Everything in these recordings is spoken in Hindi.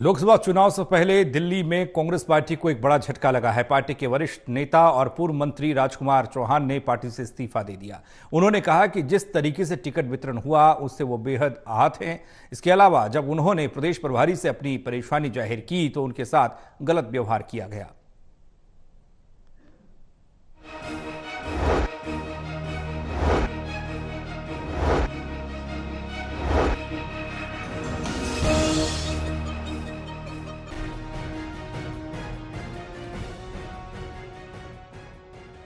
लोकसभा चुनाव से पहले दिल्ली में कांग्रेस पार्टी को एक बड़ा झटका लगा है। पार्टी के वरिष्ठ नेता और पूर्व मंत्री राजकुमार चौहान ने पार्टी से इस्तीफा दे दिया। उन्होंने कहा कि जिस तरीके से टिकट वितरण हुआ, उससे वो बेहद आहत हैं। इसके अलावा जब उन्होंने प्रदेश प्रभारी से अपनी परेशानी ज़ाहिर की तो उनके साथ गलत व्यवहार किया गया।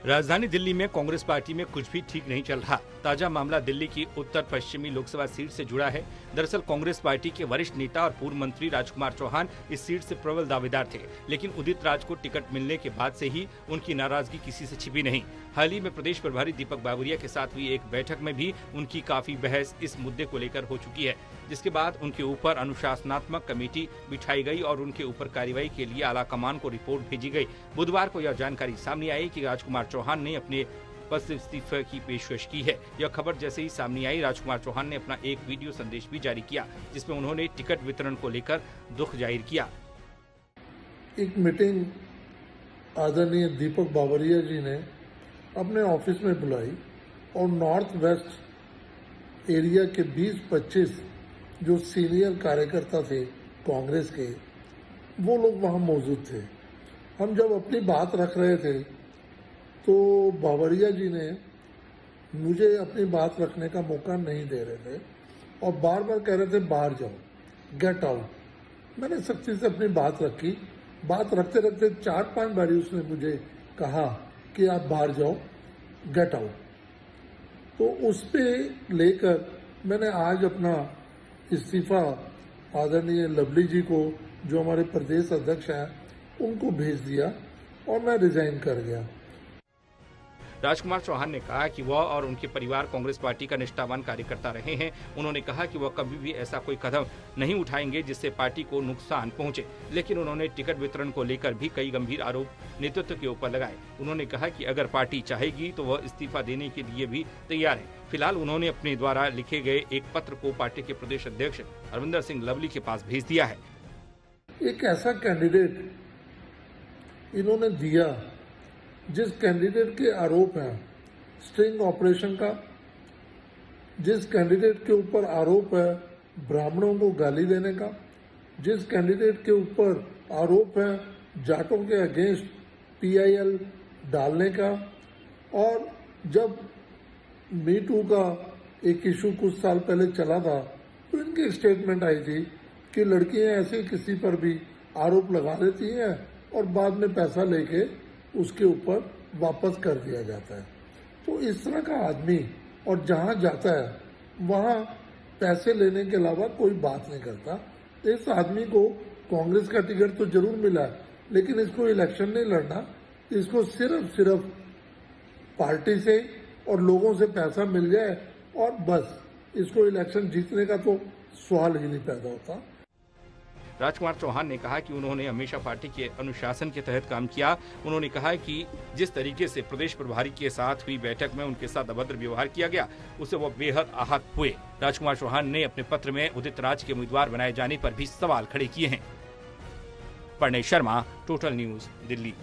राजधानी दिल्ली में कांग्रेस पार्टी में कुछ भी ठीक नहीं चल रहा। ताज़ा मामला दिल्ली की उत्तर पश्चिमी लोकसभा सीट से जुड़ा है। दरअसल कांग्रेस पार्टी के वरिष्ठ नेता और पूर्व मंत्री राजकुमार चौहान इस सीट से प्रबल दावेदार थे, लेकिन उदित राज को टिकट मिलने के बाद से ही उनकी नाराज़गी किसी से छिपी नहीं। हाल ही में प्रदेश प्रभारी दीपक बाबुरिया के साथ हुई एक बैठक में भी उनकी काफ़ी बहस इस मुद्दे को लेकर हो चुकी है, जिसके बाद उनके ऊपर अनुशासनात्मक कमेटी बिठाई गई और उनके ऊपर कार्रवाई के लिए आला कमान को रिपोर्ट भेजी गई। बुधवार को यह जानकारी सामने आई कि राजकुमार चौहान ने अपने पद इस्तीफे की पेशकश की है। यह खबर जैसे ही सामने आई, राजकुमार चौहान ने अपना एक वीडियो संदेश भी जारी किया, जिसमें उन्होंने टिकट वितरण को लेकर दुख ज़ाहिर किया। एक मीटिंग आदरणीय दीपक बाबरिया जी ने अपने ऑफ़िस में बुलाई और नॉर्थ वेस्ट एरिया के 20-25 जो सीनियर कार्यकर्ता थे कांग्रेस के, वो लोग वहाँ मौजूद थे। हम जब अपनी बात रख रहे थे तो बावरिया जी ने मुझे अपनी बात रखने का मौका नहीं दे रहे थे और बार बार कह रहे थे, बाहर जाओ गेट आउट मैंने सख्ती से अपनी बात रखी। बात रखते रखते चार पाँच बारी उसने मुझे कहा कि आप बाहर जाओ गेट आउट तो उस पर लेकर मैंने आज अपना इस्तीफा आदरणीय लवली जी को, जो हमारे प्रदेश अध्यक्ष हैं, उनको भेज दिया और मैं रिजाइन कर गया। राजकुमार चौहान ने कहा कि वह और उनके परिवार कांग्रेस पार्टी का निष्ठावान कार्यकर्ता रहे हैं। उन्होंने कहा कि वह कभी भी ऐसा कोई कदम नहीं उठाएँगे जिससे पार्टी को नुकसान पहुँचे। लेकिन उन्होंने टिकट वितरण को लेकर भी कई गंभीर आरोप नेतृत्व के ऊपर लगाए। उन्होंने कहा कि अगर पार्टी चाहेगी तो वह इस्तीफा देने के लिए भी तैयार है। फ़िलहाल उन्होंने अपने द्वारा लिखे गए एक पत्र को पार्टी के प्रदेश अध्यक्ष अरविंदर सिंह लवली के पास भेज दिया है। एक ऐसा कैंडिडेट इन्होंने दिया जिस कैंडिडेट के आरोप हैं, स्ट्रिंग ऑपरेशन का, जिस कैंडिडेट के ऊपर आरोप है ब्राह्मणों को गाली देने का, जिस कैंडिडेट के ऊपर आरोप है जाटों के अगेंस्ट पीआईएल डालने का, और जब मी टू का एक इशू कुछ साल पहले चला था तो इनकी स्टेटमेंट आई थी कि लड़कियाँ ऐसे किसी पर भी आरोप लगा देती हैं और बाद में पैसा लेके उसके ऊपर वापस कर दिया जाता है। तो इस तरह का आदमी और जहाँ जाता है, वहाँ पैसे लेने के अलावा कोई बात नहीं करता। इस आदमी को कांग्रेस का टिकट तो ज़रूर मिला है, लेकिन इसको इलेक्शन नहीं लड़ना। इसको सिर्फ़ सिर्फ़ पार्टी से और लोगों से पैसा मिल जाए और बस, इसको इलेक्शन जीतने का तो सवाल ही नहीं पैदा होता। राजकुमार चौहान ने कहा कि उन्होंने हमेशा पार्टी के अनुशासन के तहत काम किया। उन्होंने कहा कि जिस तरीके से प्रदेश प्रभारी के साथ हुई बैठक में उनके साथ अभद्र व्यवहार किया गया, उससे वो बेहद आहत हुए। राजकुमार चौहान ने अपने पत्र में उदित राज के उम्मीदवार बनाए जाने पर भी सवाल खड़े किए हैं। Pranay Sharma total news Delhi.